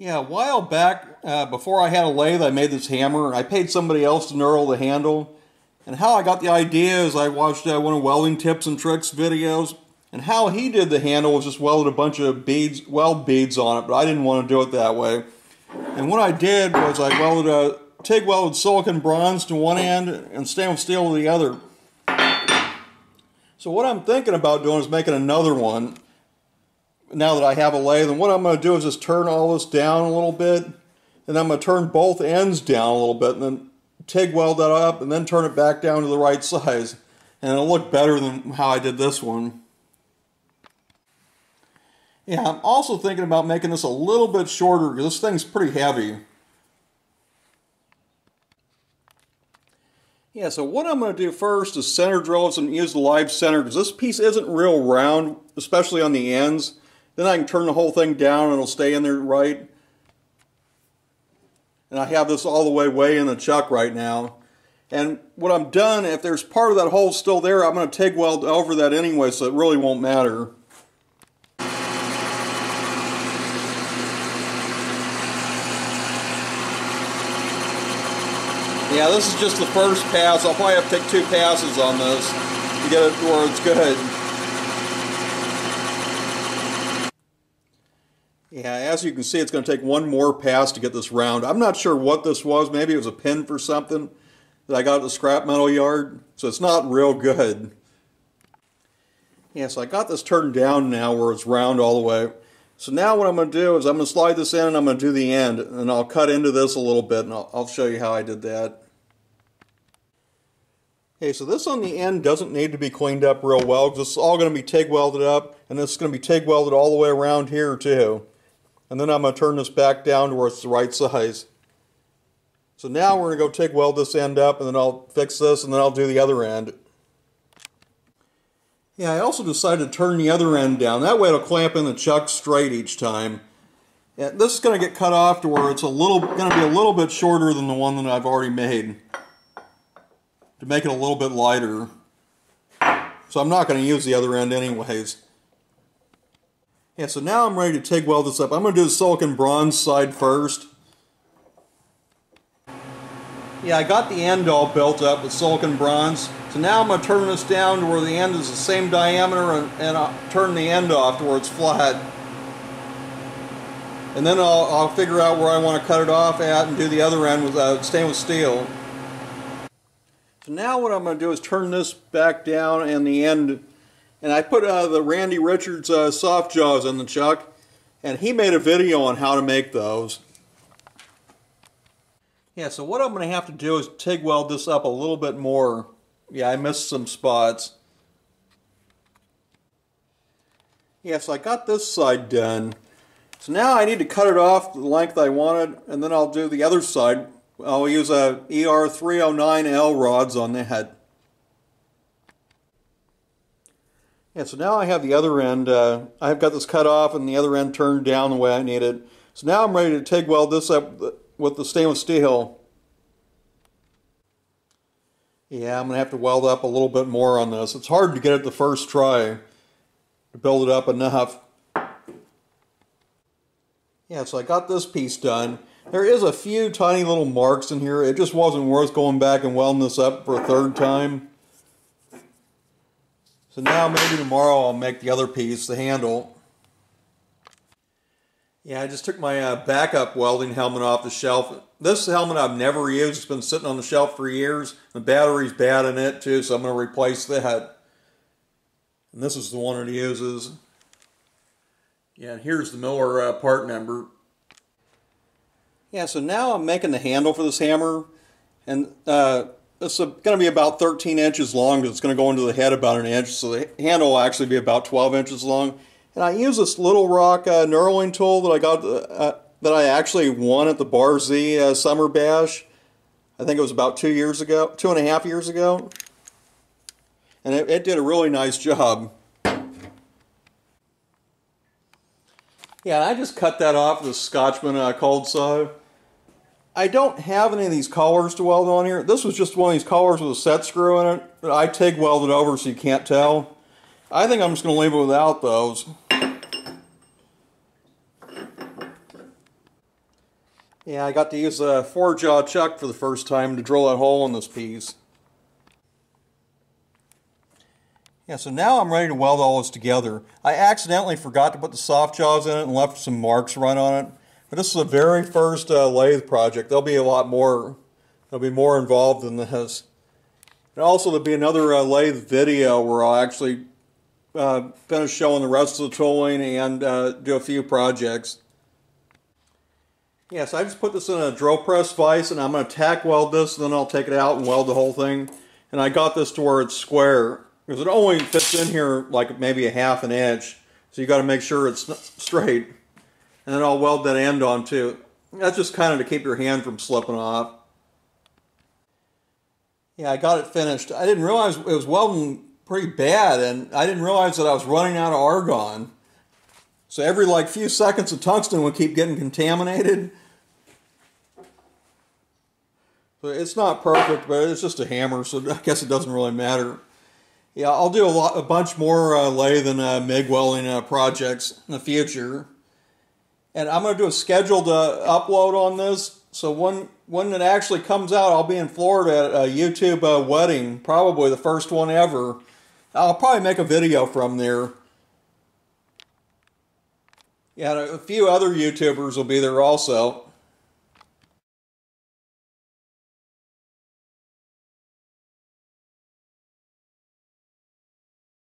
Yeah, a while back, uh, before I had a lathe, I made this hammer. And I paid somebody else to knurl the handle. And how I got the idea is I watched uh, one of Welding Tips and Tricks videos, and how he did the handle was just welded a bunch of beads, weld beads on it, but I didn't want to do it that way. And what I did was I welded a TIG welded silicon bronze to one end and stainless steel to the other. So what I'm thinking about doing is making another one now that I have a lathe. And what I'm going to do is just turn all this down a little bit. And I'm going to turn both ends down a little bit and then TIG weld that up and then turn it back down to the right size. And it'll look better than how I did this one. Yeah, I'm also thinking about making this a little bit shorter because this thing's pretty heavy. Yeah, so what I'm going to do first is center drill this and use the live center because this piece isn't real round, especially on the ends. Then I can turn the whole thing down and it'll stay in there right. And I have this all the way way in the chuck right now. And what I'm done, if there's part of that hole still there, I'm going to TIG weld over that anyway, so it really won't matter. Yeah, this is just the first pass. I'll probably have to take two passes on this to get it where it's good. Yeah, as you can see, it's going to take one more pass to get this round. I'm not sure what this was. Maybe it was a pin for something that I got at the scrap metal yard. So it's not real good. Yeah, so I got this turned down now where it's round all the way. So now what I'm going to do is I'm going to slide this in and I'm going to do the end. And I'll cut into this a little bit and I'll, I'll show you how I did that. Okay, so this on the end doesn't need to be cleaned up real well because it's all going to be TIG welded up and this is going to be TIG welded all the way around here too. And then I'm going to turn this back down to where it's the right size. So now we're going to go TIG weld this end up and then I'll fix this and then I'll do the other end. Yeah, I also decided to turn the other end down. That way it'll clamp in the chuck straight each time. And this is going to get cut off to where it's a little going to be a little bit shorter than the one that I've already made to make it a little bit lighter. So I'm not going to use the other end anyways. Yeah, so now I'm ready to TIG weld this up. I'm going to do the silicon bronze side first. Yeah, I got the end all built up with silicon bronze. So now I'm going to turn this down to where the end is the same diameter and, and I'll turn the end off to where it's flat. And then I'll, I'll figure out where I want to cut it off at and do the other end with uh, stainless steel. So now what I'm going to do is turn this back down and the end, and I put uh, the Randy Richards uh, soft jaws in the chuck, and he made a video on how to make those. Yeah, so what I'm going to have to do is TIG weld this up a little bit more. Yeah, I missed some spots. Yeah, so I got this side done. So now I need to cut it off the length I wanted, and then I'll do the other side I'll use a ER309L rods on the head. Yeah, so now I have the other end, uh, I've got this cut off and the other end turned down the way I need it. So now I'm ready to TIG weld this up with the stainless steel. Yeah, I'm going to have to weld up a little bit more on this. It's hard to get it the first try to build it up enough. Yeah, so I got this piece done. There is a few tiny little marks in here. It just wasn't worth going back and welding this up for a third time. So now maybe tomorrow I'll make the other piece, the handle. Yeah, I just took my uh, backup welding helmet off the shelf. This helmet I've never used. It's been sitting on the shelf for years. The battery's bad in it too, so I'm going to replace that. And this is the one it uses. Yeah, and here's the Miller uh, part number. Yeah, so now I'm making the handle for this hammer, and uh, it's going to be about 13 inches long it's going to go into the head about an inch, so the handle will actually be about 12 inches long. And I use this Little Rock uh, knurling tool that I got uh, that I actually won at the Bar Z uh, Summer Bash. I think it was about two years ago, two and a half years ago. And it, it did a really nice job. Yeah, I just cut that off with a Scotchman uh, cold saw. I don't have any of these collars to weld on here. This was just one of these collars with a set screw in it. that I TIG welded over so you can't tell. I think I'm just going to leave it without those. Yeah, I got to use a four jaw chuck for the first time to drill a hole in this piece. Yeah, so now I'm ready to weld all this together. I accidentally forgot to put the soft jaws in it and left some marks run on it. But this is the very first uh, lathe project. There'll be a lot more, there'll be more involved in this. And also there'll be another uh, lathe video where I'll actually uh, finish showing the rest of the tooling and uh, do a few projects. Yes, yeah, so I just put this in a drill press vise and I'm going to tack weld this and then I'll take it out and weld the whole thing. And I got this to where it's square because it only fits in here like maybe a half an inch. So you got to make sure it's straight. And then I'll weld that end on too. That's just kind of to keep your hand from slipping off. Yeah, I got it finished. I didn't realize it was welding pretty bad and I didn't realize that I was running out of argon. So every like few seconds the tungsten would keep getting contaminated. So it's not perfect, but it's just a hammer, so I guess it doesn't really matter. Yeah, I'll do a lot, a bunch more uh, lathe and uh, MIG welding uh, projects in the future, and I'm going to do a scheduled uh, upload on this. So when when it actually comes out, I'll be in Florida at a YouTube uh, wedding, probably the first one ever. I'll probably make a video from there. Yeah, a few other YouTubers will be there also.